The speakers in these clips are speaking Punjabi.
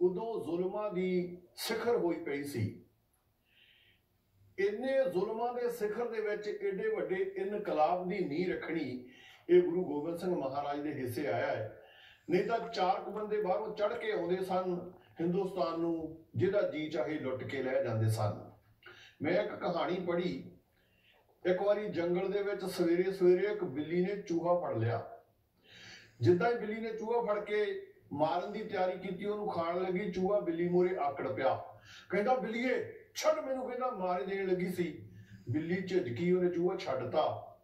ਉਦੋਂ ਜ਼ੁਲਮਾਂ ਦੀ ਸਿਖਰ ਹੋਈ ਪਈ ਸੀ। ਇੰਨੇ ਜ਼ੁਲਮਾਂ ਦੇ ਸਿਖਰ ਦੇ ਵਿੱਚ ਏਡੇ ਵੱਡੇ ਇਨਕਲਾਬ ਦੀ ਨੀਂਹ ਰੱਖਣੀ ਇਹ ਗੁਰੂ ਗੋਬਿੰਦ ਸਿੰਘ ਮਹਾਰਾਜ ਦੇ ਹਿੱਸੇ ਆਇਆ ਹੈ। ਨਹੀਂ ਤਾਂ ਚਾਰ ਕੁ ਬੰਦੇ ਬਾਹਰੋਂ ਚੜ ਕੇ ਆਉਂਦੇ ਸਨ, ਹਿੰਦੁਸਤਾਨ ਨੂੰ, ਜਿਹਦਾ ਜੀ ਚਾਹੇ ਲੁੱਟ ਕੇ ਲੈ ਜਾਂਦੇ ਸਨ। ਮੈਂ ਇੱਕ ਕਹਾਣੀ ਪੜ੍ਹੀ। ਇੱਕ ਵਾਰੀ ਜੰਗਲ ਦੇ ਵਿੱਚ ਸਵੇਰੇ ਸਵੇਰੇ ਇੱਕ ਬਿੱਲੀ ਨੇ ਚੂਹਾ ਫੜ ਲਿਆ। ਜਿੱਦਾਂ ਹੀ ਬਿੱਲੀ ਨੇ ਚੂਹਾ ਫੜ ਕੇ ਮਾਰਨ ਦੀ ਤਿਆਰੀ ਕੀਤੀ, ਉਹਨੂੰ ਖਾਣ ਲੱਗੀ, ਚੂਹਾ ਬਿੱਲੀ ਮੂਹਰੇ ਆਕੜ ਪਿਆ। ਕਹਿੰਦਾ, ਬਿੱਲੀਏ, ਛੱਡ ਮੈਨੂੰ, ਕਹਿੰਦਾ, ਮਾਰ ਦੇਣ ਲੱਗੀ ਸੀ। ਬਿੱਲੀ ਝਿਜਕੀ ਉਹਨੇ ਚੂਹਾ ਛੱਡਤਾ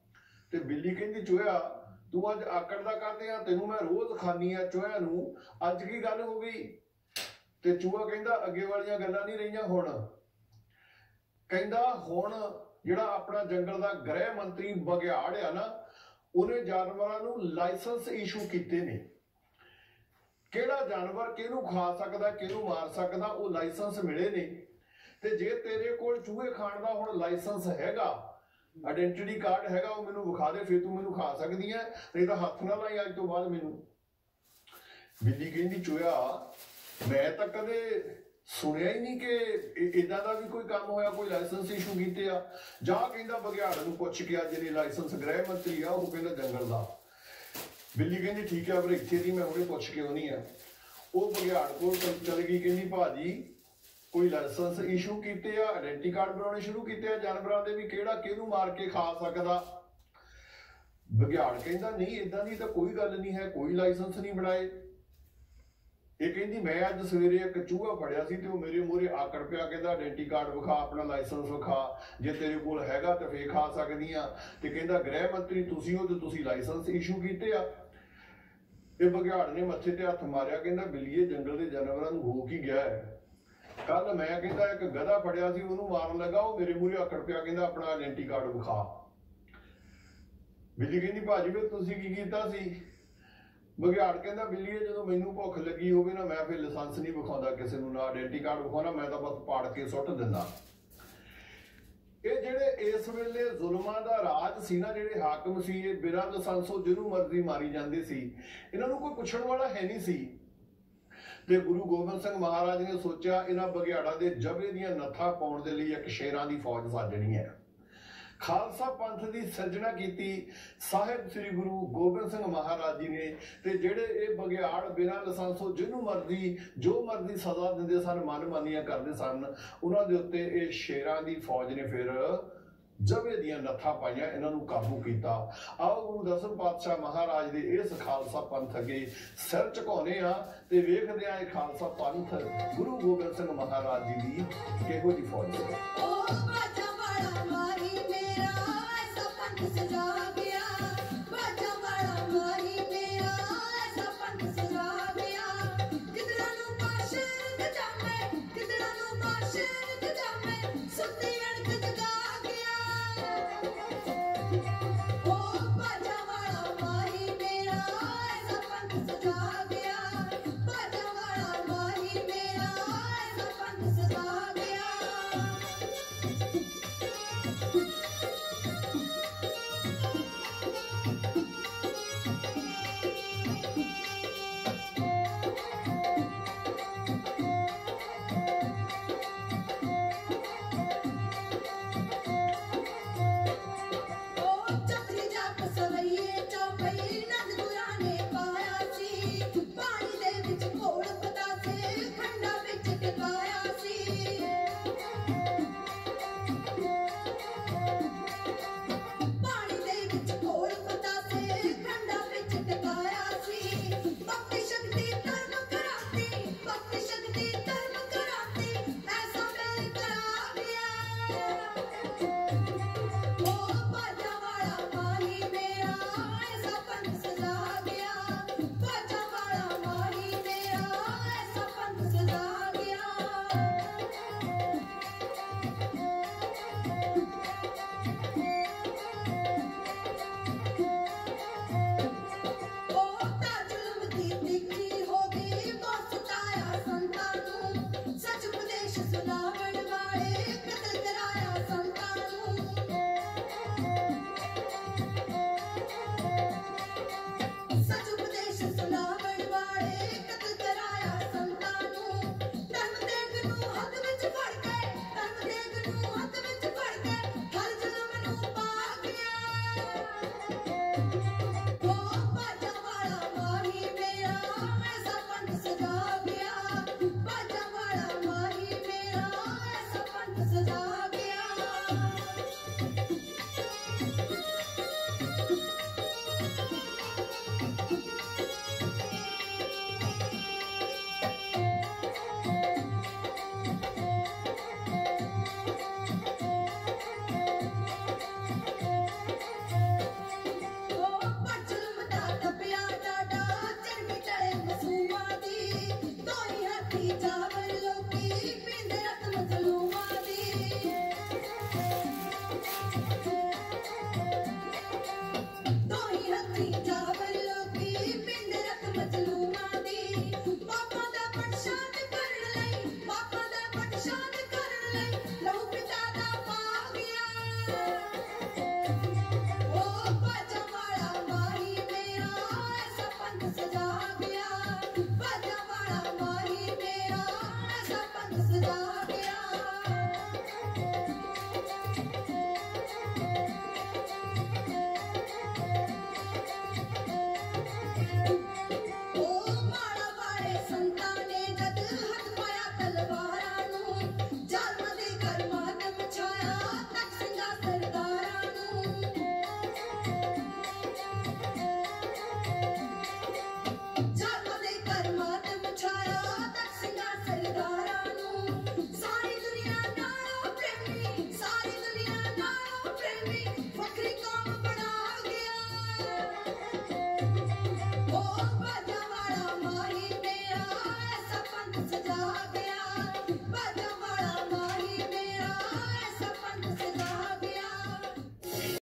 ਤੇ। ਬਿੱਲੀ ਕਹਿੰਦੀ, ਚੂਹਾ, ਤੂੰ ਅੱਜ ਆਕੜ ਦਾ ਕਰਦੇ ਆ, ਤੈਨੂੰ ਮੈਂ ਰੋਜ਼ ਖਾਨੀ ਆ ਚੂਹਿਆਂ ਨੂੰ। ਅੱਜ ਕੀ ਗੱਲ ਹੋ ਗਈ? ਤੇ ਚੂਹਾ ਕਹਿੰਦਾ, ਅੱਗੇ ਵਾਲੀਆਂ ਗੱਲਾਂ ਨਹੀਂ ਰਹੀਆਂ ਹੁਣ। ਕਹਿੰਦਾ, ਹੁਣ ਜਿਹੜਾ ਆਪਣਾ ਜੰਗਲ ਦਾ ਗ੍ਰਹਿ ਮੰਤਰੀ ਬਗਿਆੜ ਆ ਨਾ, ਉਹਨੇ ਜਾਨਵਰਾਂ ਨੂੰ ਲਾਇਸੈਂਸ ਇਸ਼ੂ ਕੀਤੇ ਨੇ। ਕਿਹੜਾ ਜਾਨਵਰ ਕਿਹਨੂੰ ਖਾ ਸਕਦਾ, ਕਿਹਨੂੰ ਮਾਰ ਸਕਦਾ, ਉਹ ਲਾਇਸੈਂਸ ਮਿਲੇ ਨੇ ਤੇ ਜੇ ਤੇਰੇ ਕੋਲ ਚੂਹੇ ਖਾਣ ਦਾ ਹੁਣ ਲਾਇਸੈਂਸ ਹੈਗਾ ਆਇਡੈਂਟੀਟੀ ਕਾਰਡ ਹੈਗਾ, ਉਹ ਮੈਨੂੰ ਵਿਖਾ ਦੇ, ਫਿਰ ਤੂੰ ਮੈਨੂੰ ਖਾ ਸਕਦੀ ਹੈ, ਨਹੀਂ ਤਾਂ ਹੱਥ ਨਾਲ ਲਾਈ ਅੱਜ ਤੋਂ ਬਾਅਦ ਮੈਨੂੰ। ਬਿੱਲੀ ਕਹਿੰਦੀ ਚੂਹਾ ਮੈਂ ਤਾਂ ਕਦੇ ਸੁਣਿਆ ਹੀ ਨਹੀਂ ਕਿ ਇਦਾਂ ਦਾ ਵੀ ਕੋਈ ਕੰਮ ਹੋਇਆ, ਕੋਈ ਲਾਇਸੈਂਸ ਇਸ਼ੂ ਕੀਤੇ ਆ। ਜਾਂ ਕਹਿੰਦਾ ਬਗਿਆੜ ਨੂੰ ਪੁੱਛ ਗਿਆ ਜਿਹੜੇ ਲਾਇਸੈਂਸ ਗ੍ਰਹਿ ਮੰਤਰੀ ਆ, ਉਹ ਕਹਿੰਦਾ ਜੰਗਲ ਦਾ। ਬਿੱਲੀ ਕਹਿੰਦੀ, ਠੀਕ ਆ ਪਰ ਇੱਥੇ ਦੀ ਮੈਂ ਹੁਣੇ ਪੁੱਛ ਕੇ ਆਉਣੀ ਆ। ਉਹ ਬਗਿਆੜ ਕੋਲ ਗਈ, ਕਹਿੰਦੀ, ਭਾਜੀ, ਕੋਈ ਲਾਇਸੈਂਸ ਇਸ਼ੂ ਕੀਤੇ ਆ? ਆਇਡੈਂਟੀ ਕਾਰਡ ਬਣਾਉਣੇ ਸ਼ੁਰੂ ਕੀਤੇ ਆ? ਜਾਨਵਰਾਂ ਦੇ ਵੀ ਕਿਹੜਾ, ਕਿਹਨੂੰ ਮਾਰ ਕੇ ਖਾ ਸਕਦਾ? ਬਗਿਆੜ ਕਹਿੰਦਾ, ਨਹੀਂ ਇਦਾਂ ਦੀ ਤਾਂ ਕੋਈ ਗੱਲ ਨਹੀਂ ਹੈ, ਕੋਈ ਲਾਇਸੈਂਸ ਨਹੀਂ ਬਣਾਏ। ਇਹ ਕਹਿੰਦੀ, ਮੈਂ ਅੱਜ ਸਵੇਰੇ ਇੱਕ ਚੂਹਾ ਫੜਿਆ ਸੀ ਤੇ ਉਹ ਮੇਰੇ ਮੂਹਰੇ ਆਕੜ ਪਿਆ, ਕਹਿੰਦਾ ਆਇਡੈਂਟੀ ਕਾਰਡ ਵਿਖਾ, ਆਪਣਾ ਲਾਇਸੈਂਸ ਵਿਖਾ, ਜੇ ਤੇਰੇ ਕੋਲ ਹੈਗਾ ਤਾਂ ਫੇਰ ਖਾ ਸਕਦੀ ਆ। ਤੇ ਕਹਿੰਦਾ, ਗ੍ਰਹਿ ਮੰਤਰੀ, ਤੁਸੀਂ ਹੋ ਤੇ ਤੁਸੀਂ ਲਾਇਸੈਂਸ ਇਸ਼ੂ ਕੀਤੇ ਆ? ਇਹ ਬਗਿਆੜ ਨੇ ਮੱਥੇ ਤੇ ਹੱਥ ਮਾਰਿਆ, ਕਹਿੰਦਾ ਬਿੱਲੀਏ, ਜੰਗਲ ਦੇ ਜਾਨਵਰਾਂ ਨੂੰ ਹੋ ਕੀ ਗਿਆ ਹੈ? ਕੱਲ ਮੈਂ ਕਹਿੰਦਾ ਇੱਕ ਗਧਾ ਫੜਿਆ ਸੀ, ਉਹਨੂੰ ਮਾਰਨ ਲੱਗਾ, ਉਹ ਮੇਰੇ ਮੂਹਰੇ ਆਕੜ ਪਿਆ ਕਹਿੰਦਾ ਆਪਣਾ ਆਇਡੈਂਟੀ ਕਾਰਡ ਵਿਖਾ। ਬਿੱਲੀ ਕਹਿੰਦੀ, ਭਾਜੀ ਵੀ ਤੁਸੀਂ ਕੀ ਕੀਤਾ ਸੀ? ਬਗਿਆੜ ਕਹਿੰਦਾ, ਬਿੱਲੀਏ, ਜਦੋਂ ਮੈਨੂੰ ਭੁੱਖ ਲੱਗੀ ਹੋਵੇ ਨਾ, ਮੈਂ ਫਿਰ ਲਾਇਸੈਂਸ ਨਹੀਂ ਵਿਖਾਉਂਦਾ ਕਿਸੇ ਨੂੰ, ਨਾ ਆਇਡੈਂਟੀ ਕਾਰਡ ਵਿਖਾਉਣਾ ਮੈਂ ਤਾਂ ਬਸ ਪਾੜ ਕੇ ਸੁੱਟ ਦਿੰਦਾ। ਇਹ ਜਿਹੜੇ ਇਸ ਵੇਲੇ ਜ਼ੁਲਮਾਂ ਦਾ ਰਾਜ ਸੀ ਨਾ, ਜਿਹੜੇ ਹਾਕਮ ਸੀ, ਇਹ ਬਿਨਾਂ ਦਸੰਸੋ ਜਿਹਨੂੰ ਮਰਜ਼ੀ ਮਾਰੀ ਜਾਂਦੇ ਸੀ, ਇਹਨਾਂ ਨੂੰ ਕੋਈ ਪੁੱਛਣ ਵਾਲਾ ਹੈ ਨਹੀਂ ਸੀ। ਤੇ ਗੁਰੂ ਗੋਬਿੰਦ ਸਿੰਘ ਮਹਾਰਾਜ ਨੇ ਸੋਚਿਆ, ਇਹਨਾਂ ਬਗਿਆੜਾਂ ਦੇ ਜਬੇ ਦੀਆਂ ਨੱਥਾ ਪਾਉਣ ਦੇ ਲਈ ਇੱਕ ਸ਼ੇਰਾਂ ਦੀ ਫੌਜ ਸਾਜਣੀ ਹੈ। ਖਾਲਸਾ ਪੰਥ ਦੀ ਸਿਰਜਣਾ ਕੀਤੀ, ਸਾਹਿਬ ਸ੍ਰੀ ਗੁਰੂ ਗੋਬਿੰਦ ਸਿੰਘ ਮਹਾਰਾਜ ਜੀ ਨੇ ਤੇ ਜਿਹੜੇ ਇਹ ਬਗਿਆੜ ਬਿਨਾਂ ਲਾਇਸੈਂਸੋਂ ਜਿਹਨੂੰ ਮਰਜ਼ੀ, ਜੋ ਮਰਜ਼ੀ ਸਜ਼ਾ ਦਿੰਦੇ ਸਨ, ਮਨਮਾਨੀਆਂ ਕਰਦੇ ਸਨ, ਉਹਨਾਂ ਦੇ ਉੱਤੇ ਇਹ ਸ਼ੇਰਾਂ ਦੀ ਫੌਜ ਨੇ ਫਿਰ ਜਬੇ ਦੀਆਂ ਨੱਥਾਂ ਪਾਈਆਂ, ਇਹਨਾਂ ਨੂੰ ਕਾਬੂ ਕੀਤਾ। ਆਓ ਗੁਰੂ ਦਸਮ ਪਾਤਸ਼ਾਹ ਮਹਾਰਾਜ ਦੇ ਇਸ ਖਾਲਸਾ ਪੰਥ ਅੱਗੇ ਸਿਰ ਝੁਕਾਉਨੇ ਆ ਤੇ ਵੇਖਦੇ ਆ ਇਹ ਖਾਲਸਾ ਪੰਥ ਗੁਰੂ ਗੋਬਿੰਦ ਸਿੰਘ ਮਹਾਰਾਜ ਜੀ ਦੀ ਕਿਹੋ ਜੀ ਫੌਜ ਹੈ। ਐਸਾ ਪੰਥ ਸਜਾ ਗਿਆ Thank you.